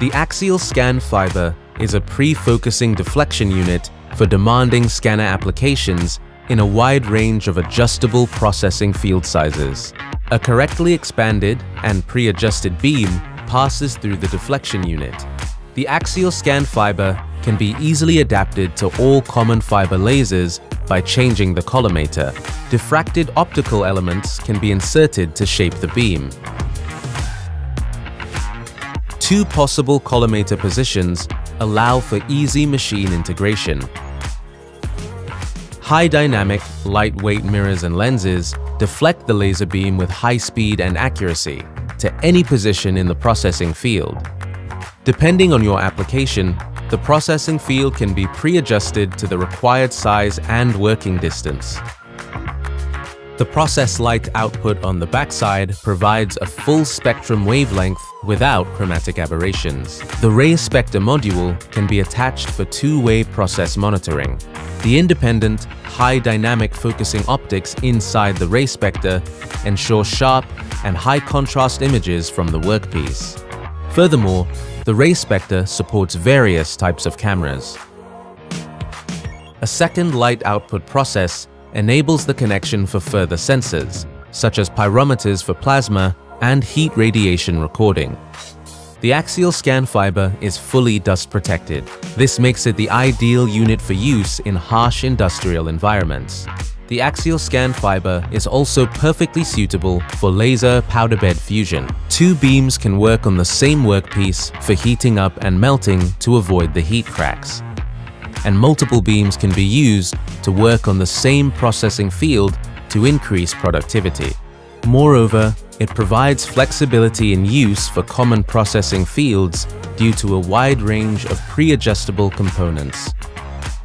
The axial scan fiber is a pre-focusing deflection unit for demanding scanner applications in a wide range of adjustable processing field sizes. A correctly expanded and pre-adjusted beam passes through the deflection unit. The axial scan fiber can be easily adapted to all common fiber lasers by changing the collimator. Diffracted optical elements can be inserted to shape the beam. Two possible collimator positions allow for easy machine integration. High dynamic, lightweight mirrors and lenses deflect the laser beam with high speed and accuracy to any position in the processing field. Depending on your application, the processing field can be pre-adjusted to the required size and working distance. The process light output on the backside provides a full spectrum wavelength without chromatic aberrations. The RaySpector module can be attached for two-way process monitoring. The independent, high dynamic focusing optics inside the RaySpector ensure sharp and high contrast images from the workpiece. Furthermore, the RaySpector supports various types of cameras. A second light output process enables the connection for further sensors, such as pyrometers for plasma and heat radiation recording. The axial scan fiber is fully dust protected. This makes it the ideal unit for use in harsh industrial environments. The axial scan fiber is also perfectly suitable for laser powder bed fusion. Two beams can work on the same workpiece for heating up and melting to avoid the heat cracks and multiple beams can be used to work on the same processing field to increase productivity. Moreover, it provides flexibility in use for common processing fields due to a wide range of pre-adjustable components.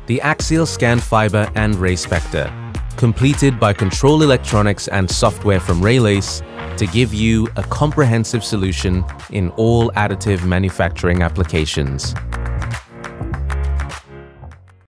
The axial scan fiber and ray RaySpector, completed by control electronics and software from Raylase to give you a comprehensive solution in all additive manufacturing applications.